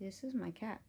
This is my cat.